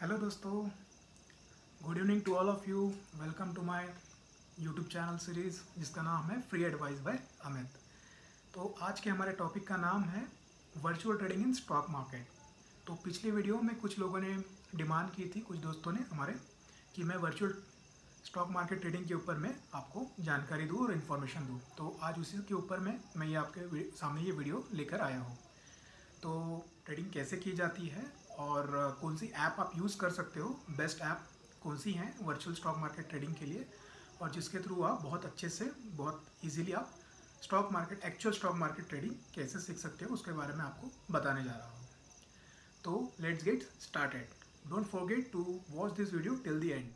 Hello दोस्तों good evening to all of you welcome to my YouTube channel series जिसका नाम है free advice bye Amit तो आज के हमारे टॉपिक का नाम है virtual trading in stock market तो पिछली वीडियो में कुछ लोगों ने डिमांड की थी, कुछ दोस्तों ने हमारे, कि मैं वर्चुअल स्टॉक मार्केट ट्रेडिंग के ऊपर मैं आपको जानकारी दूँ और इन्फॉर्मेशन दूँ। तो आज उसी के ऊपर मैं मैं ये आपके सामने ये वीडियो लेकर आया हूँ। तो ट्रेडिंग कैसे की जाती है? और कौन सी ऐप आप यूज़ कर सकते हो? बेस्ट ऐप कौन सी हैं वर्चुअल स्टॉक मार्केट ट्रेडिंग के लिए? और जिसके थ्रू आप बहुत अच्छे से, बहुत इजीली आप stock market, actual stock market trading कैसे सीख सकते हो, उसके बारे में आपको बताने जा रहा हूँ। तो let's get started don't forget to watch this video till the end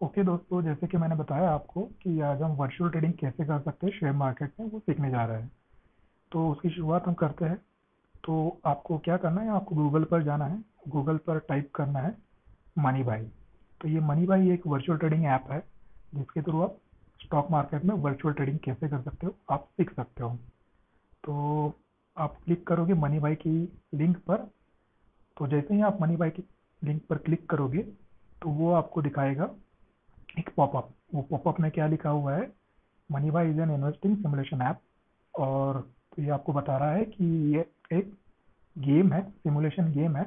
okay दोस्तों, जैसे कि मैंने बताया आपको कि आज हम वर्चुअल ट्रेडिंग कैसे कर सकते हैं शेयर मार्केट में, वो सीखने जा रहे हैं। तो उसकी शुरुआत हम करते हैं। तो आपको क्या करना है, आपको गूगल पर जाना है गूगल पर टाइप करना है मनी बाई तो ये मनी बाई एक वर्चुअल ट्रेडिंग ऐप है, जिसके थ्रू आप स्टॉक मार्केट में वर्चुअल ट्रेडिंग कैसे कर सकते हो, आप सीख सकते हो। तो आप क्लिक करोगे मनी बाई की लिंक पर तो जैसे ही आप मनी बाई की लिंक पर क्लिक करोगे तो वो आपको दिखाएगा एक पॉपअप वो पॉपअप में क्या लिखा हुआ है? Moneybhai is an investing simulation app और तो ये आपको बता रहा है कि ये एक गेम है सिमुलेशन गेम है,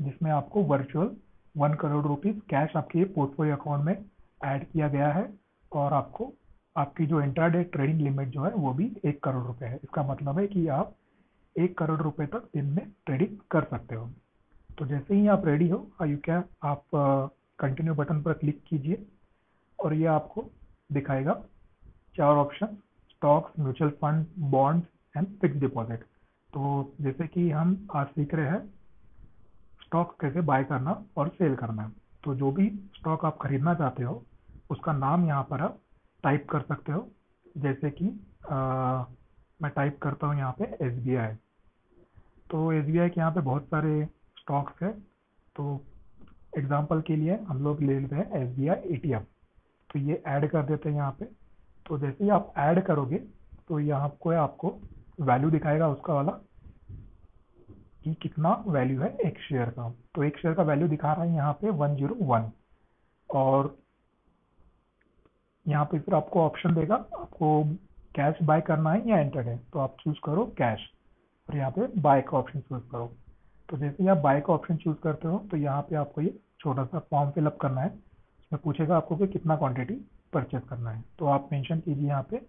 जिसमें आपको virtual one crore rupees cash आपके पोर्टफोलियो अकाउंट में ऐड किया गया है और आपको, आपकी जो इंट्राडे ट्रेडिंग लिमिट जो है, वो भी एक करोड़ रुपए है। इसका मतलब है कि आप एक करोड़ रुपए तक दिन में ट्रेडिंग कर सकते हो। तो जैसे ही आप रेडी हो यू क्या आप कंटिन्यू बटन पर क्लिक कीजिए और ये आपको दिखाएगा चार option stocks mutual fund bonds and fix deposit तो जैसे कि हम आज सीख रहे हैं स्टॉक कैसे बाय करना और सेल करना है। तो जो भी स्टॉक आप खरीदना चाहते हो उसका नाम यहाँ पर आप टाइप कर सकते हो। जैसे कि आ, मैं टाइप करता हूँ यहाँ पे एसबीआई तो एस बी के यहाँ पे बहुत सारे स्टॉक्स है। तो एग्ज़ाम्पल के लिए हम लोग ले लेते हैं एस बी आई तो ये ऐड कर देते हैं यहाँ पे। तो जैसे ही आप ऐड करोगे तो यहाँ को आपको वैल्यू दिखाएगा उसका वाला। कि कितना वैल्यू है एक शेयर का। तो एक शेयर का वैल्यू दिखा रहा है यहाँ पे वन ज़ीरो वन और यहाँ पे फिर आपको ऑप्शन देगा, आपको कैश बाय करना है या एंटर है। तो आप चूज़ करो कैश और यहाँ पे बाय का ऑप्शन चूज़ करो। तो जैसे ही आप बाय का ऑप्शन चूज़ करते हो तो यहाँ पे आपको ये छोटा सा फॉर्म फिलअप करना है। उसमें पूछेगा आपको कि कितना क्वांटिटी परचेज करना है। तो आप मेंशन कीजिए यहाँ पे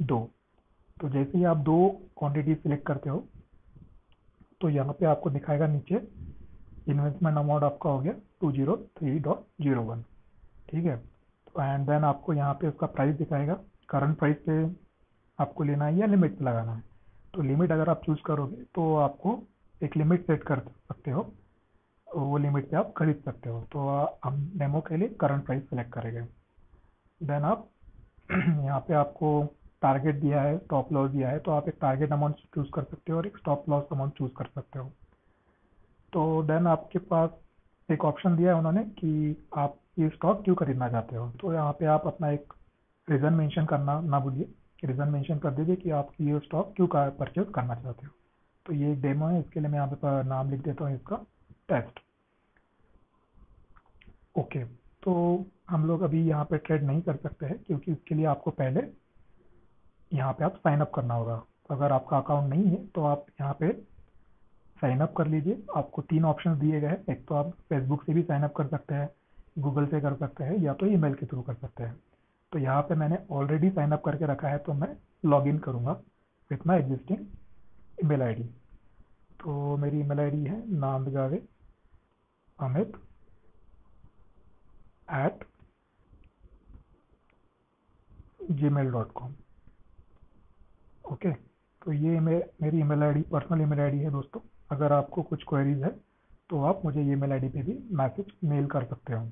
दो। तो जैसे ही आप दो क्वांटिटी सिलेक्ट करते हो तो यहाँ पे आपको दिखाएगा नीचे इन्वेस्टमेंट अमाउंट आपका हो गया two zero three dot zero one ठीक है? तो एंड देन आपको यहाँ पे उसका प्राइस दिखाएगा। करंट प्राइस पे आपको लेना है या लिमिट लगाना है? तो लिमिट अगर आप चूज़ करोगे तो आपको एक लिमिट सेट कर सकते हो वो लिमिट पे आप खरीद सकते हो। तो हम डेमो के लिए करंट प्राइस सेलेक्ट करेंगे। देन आप यहाँ पे आपको टारगेट दिया है स्टॉप लॉस दिया है तो आप एक टारगेट अमाउंट चूज़ कर सकते हो और एक स्टॉप लॉस अमाउंट चूज़ कर सकते हो। तो देन आपके पास एक ऑप्शन दिया है उन्होंने कि आप ये स्टॉक क्यों खरीदना चाहते हो? तो यहाँ पे आप अपना एक रीज़न मेंशन करना ना भूलिए। रीज़न मेंशन कर दीजिए कि आप ये स्टॉक क्यों का परचेज करना चाहते हो। तो ये एक डेमो है, इसके लिए मैं यहाँ पे नाम लिख देता हूँ इसका टेस्ट ओके तो हम लोग अभी यहाँ पे ट्रेड नहीं कर सकते हैं, क्योंकि इसके लिए आपको पहले यहाँ पे आप साइन अप करना होगा। तो अगर आपका अकाउंट नहीं है तो आप यहाँ पे साइन अप कर लीजिए। आपको तीन ऑप्शन दिए गए हैं। एक तो आप फेसबुक से भी साइन अप कर सकते हैं गूगल से कर सकते हैं, या तो ईमेल के थ्रू कर सकते हैं। तो यहाँ पे मैंने ऑलरेडी साइन अप करके रखा है तो मैं लॉग इन करूँगा with my existing email ID तो मेरी ईमेल आईडी है नाम Gawe Amit at Gmail dot com okay तो ये मे, मेरी email ID personal email ID है दोस्तों। अगर आपको कुछ क्वेरीज है तो आप मुझे ईमेल आईडी पे भी मैसेज मेल कर सकते हो।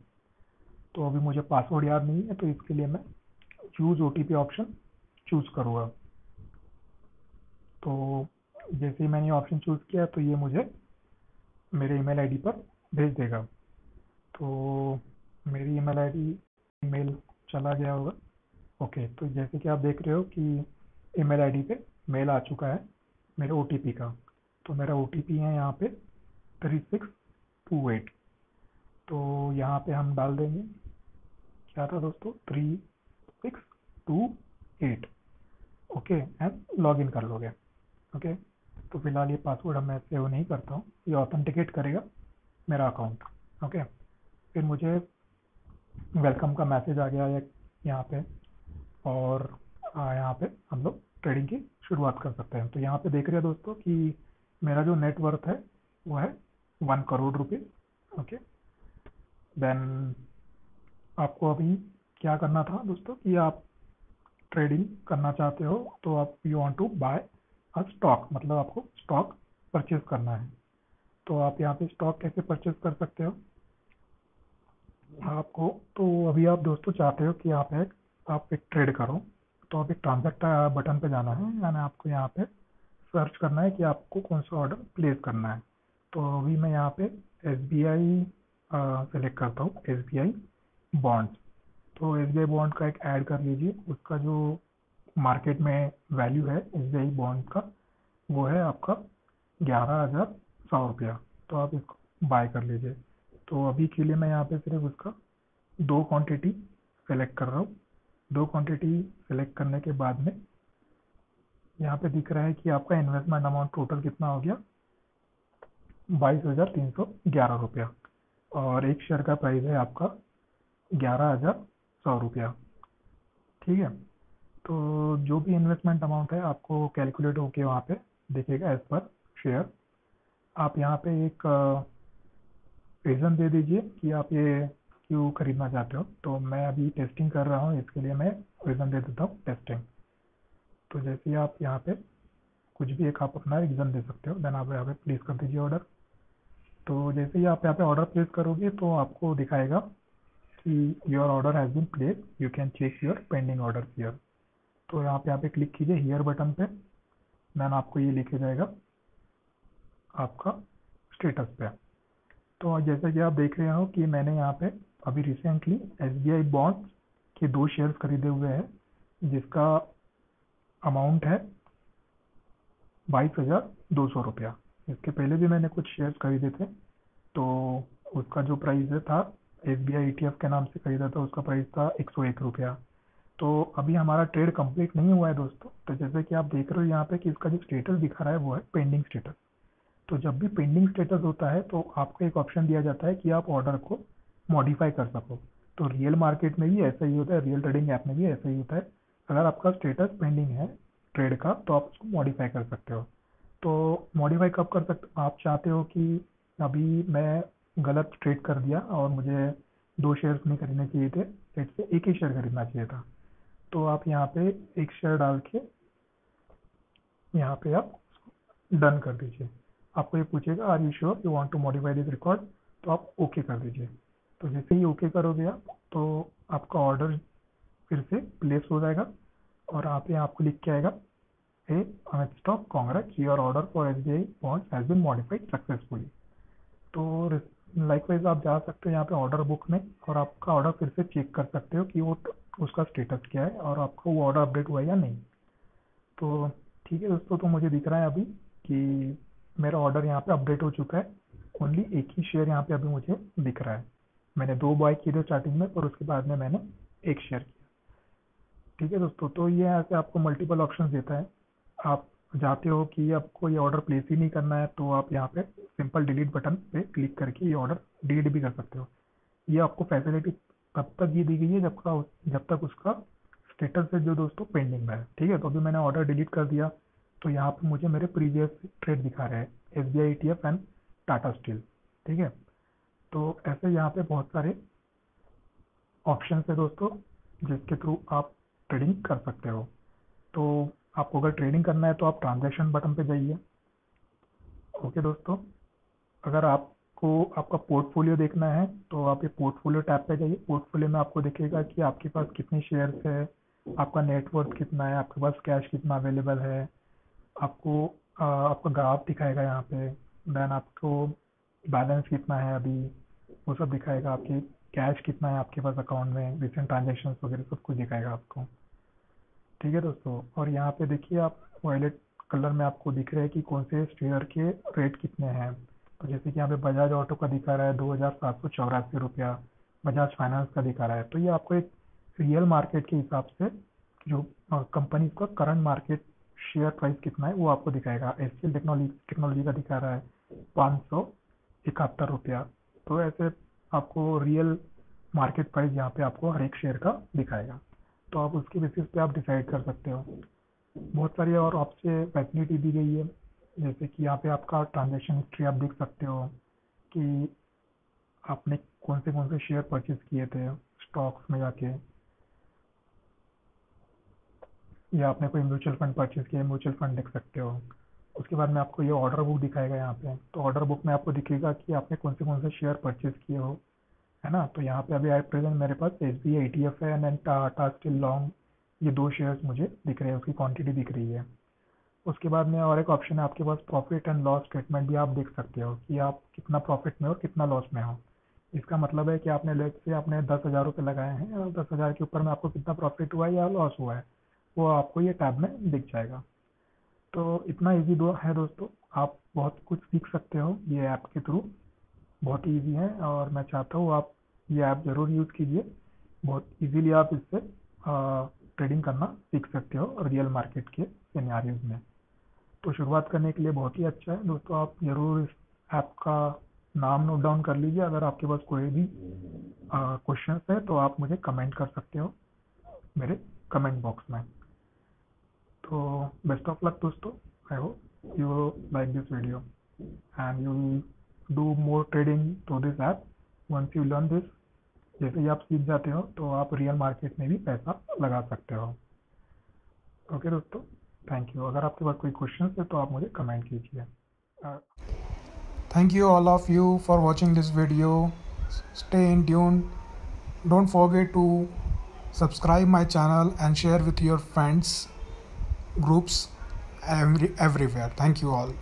तो अभी मुझे पासवर्ड याद नहीं है तो इसके लिए मैं चूज़ ओटीपी ऑप्शन चूज़ करूँगा। तो जैसे ही मैंने ऑप्शन चूज़ किया तो ये मुझे मेरे ईमेल आईडी पर भेज देगा। तो मेरी ईमेल आईडी मेल चला गया होगा। ओके तो जैसे कि आप देख रहे हो कि ईमेल आईडी पे मेल आ चुका है, मेरे ओटीपी का। तो मेरा ओटीपी है यहाँ पे थ्री सिक्स टू एट तो यहाँ पे हम डाल देंगे। क्या था दोस्तों? Three six two eight okay and log in कर लोगे। ओके तो फ़िलहाल ये पासवर्ड हम मैं सेव नहीं करता हूँ। ये ऑथेंटिकेट करेगा मेरा अकाउंट ओके फिर मुझे वेलकम का मैसेज आ गया है यहाँ पे। और यहाँ पे हम लोग ट्रेडिंग की शुरुआत कर सकते हैं। तो यहाँ पे देख रहे हैं दोस्तों कि मेरा जो नेटवर्थ है, वो है one crore rupees okay then आपको अभी क्या करना था दोस्तों कि आप ट्रेडिंग करना चाहते हो तो आप you want to buy a stock मतलब आपको स्टॉक परचेज करना है। तो आप यहाँ पे स्टॉक कैसे परचेज कर सकते हो? आपको तो अभी आप दोस्तों चाहते हो कि आप एक आप एक ट्रेड करो। तो आप एक ट्रांजेक्ट बटन पे जाना है। यानी आपको यहाँ पे सर्च करना है कि आपको कौन सा ऑर्डर प्लेस करना है। तो अभी मैं यहाँ पे एस बी आई सेलेक्ट करता हूँ एस बी आई बॉन्ड्स तो एस बी आई बॉन्ड का एक ऐड कर लीजिए। उसका जो मार्केट में वैल्यू है एस बी आई बॉन्ड का, वो है आपका ग्यारह हज़ार सौ रुपया। तो आप इसको बाय कर लीजिए। तो अभी के लिए मैं यहाँ पे सिर्फ़ उसका दो क्वांटिटी सेलेक्ट कर रहा हूँ। दो क्वांटिटी सेलेक्ट करने के बाद में यहाँ पे दिख रहा है कि आपका इन्वेस्टमेंट अमाउंट टोटल कितना हो गया? बाईस हज़ार तीन सौ ग्यारह रुपया। और एक शेयर का प्राइस है आपका ग्यारह हज़ार सौ रुपया। ठीक है? तो जो भी इन्वेस्टमेंट अमाउंट है आपको कैलकुलेट होके वहाँ पे दिखेगा एज पर शेयर आप यहाँ पे एक रीज़न दे दीजिए कि आप ये क्यों खरीदना चाहते हो? तो मैं अभी टेस्टिंग कर रहा हूँ, इसके लिए मैं रीज़न दे देता हूँ टेस्टिंग तो जैसे आप यहाँ पे कुछ भी एक आप अपना रीज़न दे सकते हो देन आप यहाँ पे प्लेस कर दीजिए ऑर्डर तो जैसे ही आप यहाँ पे ऑर्डर प्लेस करोगे तो आपको दिखाएगा कि your order has been place you can check your pending order here तो यहाँ पे यहाँ पे क्लिक कीजिए हियर बटन पे. देन आपको ये लिखे जाएगा आपका स्टेटस पे. तो जैसा कि आप देख रहे हो कि मैंने यहाँ पे अभी recently S B I bond के दो शेयर्स खरीदे हुए हैं, जिसका अमाउंट है बाईस हज़ार दो सौ रुपया। इसके पहले भी मैंने कुछ शेयर्स खरीदे थे तो उसका जो प्राइस था एस बी आई ई के नाम से खरीदा था, उसका प्राइस था एक सौ एक रुपया। तो अभी हमारा ट्रेड कंप्लीट नहीं हुआ है दोस्तों तो जैसे कि आप देख रहे हो यहाँ पे कि इसका जो स्टेटस दिखा रहा है वो है पेंडिंग स्टेटस तो जब भी पेंडिंग स्टेटस होता है तो आपको एक ऑप्शन दिया जाता है कि आप ऑर्डर को मॉडिफाई कर सको। तो रियल मार्केट में भी ऐसा ही होता है रियल ट्रेडिंग ऐप में भी ऐसा ही होता है। अगर आपका स्टेटस पेंडिंग है ट्रेड का तो आप उसको मॉडिफाई कर सकते हो। तो मॉडिफाई कब कर सकते आप चाहते हो कि अभी मैं गलत ट्रेड कर दिया और मुझे दो शेयर्स नहीं खरीदने चाहिए थे एक ही शेयर खरीदना चाहिए था। तो आप यहाँ पे एक शेयर डाल के यहाँ पे आप डन कर दीजिए। आपको ये पूछेगा are you sure you want to modify this record तो आप ओके okay कर दीजिए। तो जैसे ही ओके करोगे आप तो आपका ऑर्डर फिर से प्लेस हो जाएगा और आप यहाँ आपको लिख के आएगा a stock congress your order for S B I bond has been modified successfully तो लाइकवाइज आप जा सकते हो यहाँ पे ऑर्डर बुक में और आपका ऑर्डर फिर से चेक कर सकते हो कि वो उसका स्टेटस क्या है और आपको वो ऑर्डर अपडेट हुआ है या नहीं। तो ठीक है दोस्तों तो मुझे दिख रहा है अभी कि मेरा ऑर्डर यहाँ पे अपडेट हो चुका है। ओनली एक ही शेयर यहाँ पे अभी मुझे दिख रहा है। मैंने दो बाय किए थे स्टार्टिंग में और उसके बाद में मैंने एक शेयर किया। ठीक है दोस्तों तो ये यहाँ से आपको मल्टीपल ऑप्शन देता है। आप जाते हो कि आपको ये ऑर्डर प्लेस ही नहीं करना है तो आप यहाँ पे सिंपल डिलीट बटन पे क्लिक करके ये ऑर्डर डिलीट भी कर सकते हो। ये आपको फैसिलिटी तब तक ये दी गई है जब का, जब तक उसका स्टेटस है जो दोस्तों पेंडिंग में है। ठीक है तो अभी मैंने ऑर्डर डिलीट कर दिया। तो यहाँ पे मुझे मेरे प्रीवियस ट्रेड दिखा रहे हैं S B I T F and Tata steel ठीक है तो ऐसे यहाँ पे बहुत सारे ऑप्शन है दोस्तों, जिसके थ्रू आप ट्रेडिंग कर सकते हो। तो आपको अगर ट्रेडिंग करना है तो आप ट्रांजेक्शन बटन पे जाइए। ओके दोस्तों, अगर आपको आपका पोर्टफोलियो देखना है तो आप ये पोर्टफोलियो टैब पे जाइए। पोर्टफोलियो में आपको दिखेगा कि आपके पास कितनी शेयर्स है, आपका नेटवर्थ कितना है, आपके पास कैश कितना अवेलेबल है, आपको आपका ग्राफ दिखाएगा यहाँ पे देन आपको बैलेंस कितना है अभी। वो सब दिखाएगा आपकी कैश कितना है आपके पास अकाउंट में रिसेंट ट्रांजेक्शन वगैरह सब कुछ दिखाएगा आपको। ठीक है दोस्तों? और यहाँ पे देखिए आप वायलेट कलर में आपको दिख रहा है कि कौन से शेयर के रेट कितने हैं। तो जैसे कि यहाँ पे बजाज ऑटो का दिखा रहा है दो हज़ार सात सौ चौरासी रुपया। बजाज फाइनेंस का दिखा रहा है। तो ये आपको एक रियल मार्केट के हिसाब से जो कंपनी का करंट मार्केट शेयर प्राइस कितना है वो आपको दिखाएगा। एस टेक्नोलॉजी टेक्नोलॉजी का दिखा रहा है पाँच सौ इकहत्तर रुपया। तो ऐसे आपको रियल मार्केट प्राइस यहाँ पे आपको हर एक शेयर का दिखाएगा। तो आप उसके बेसिस पे आप डिसाइड कर सकते हो। बहुत सारी और आपसे फैसिलिटी दी गई है। जैसे कि यहाँ पे आपका ट्रांजेक्शन हिस्ट्री आप देख सकते हो कि आपने कौन से कौन से शेयर परचेज किए थे स्टॉक्स में जाके। या आपने कोई म्यूचुअल फंड परचेज किया म्यूचुअल फंड देख सकते हो। उसके बाद में आपको ये ऑर्डर बुक दिखाएगा यहाँ पे। तो ऑर्डर बुक में आपको दिखेगा कि आपने कौन से कौन से शेयर परचेज किए हो, है ना? तो यहाँ पे अभी आई प्रेजेंट मेरे पास S B I T F है एंड टाटा स्टिल लॉन्ग ये दो शेयर्स मुझे दिख रहे हैं, उसकी क्वांटिटी दिख रही है। उसके बाद में और एक ऑप्शन है आपके पास प्रॉफिट एंड लॉस स्टेटमेंट भी आप देख सकते हो कि आप कितना प्रॉफिट में हो कितना लॉस में हो। इसका मतलब है कि आपने लेट से आपने दस हज़ार रुपये लगाए हैं और दस हज़ार के ऊपर में आपको कितना प्रॉफिट हुआ है या लॉस हुआ है, वो आपको ये टैब में दिख जाएगा। तो इतना ईजी दो है दोस्तों। आप बहुत कुछ सीख सकते हो ये ऐप के थ्रू बहुत ईजी है और मैं चाहता हूँ आप ये ऐप ज़रूर यूज़ कीजिए। बहुत इजीली आप इससे ट्रेडिंग करना सीख सकते हो रियल मार्केट के सिनेरियोज में। तो शुरुआत करने के लिए बहुत ही अच्छा है। दोस्तों, आप ज़रूर इस ऐप का नाम नोट डाउन कर लीजिए। अगर आपके पास कोई भी क्वेश्चन है तो आप मुझे कमेंट कर सकते हो मेरे कमेंट बॉक्स में। तो बेस्ट ऑफ़ लक दोस्तों. I hope you like this video and you do more trading through this app once you learn this जैसे ही आप सीख जाते हो तो आप रियल मार्केट में भी पैसा लगा सकते हो. ओके दोस्तों. थैंक यू अगर आपके पास कोई क्वेश्चन है तो आप मुझे कमेंट कीजिए. Thank you all of you for watching this video stay in tune don't forget to subscribe my channel and share with your friends. Groups every, everywhere. Thank you all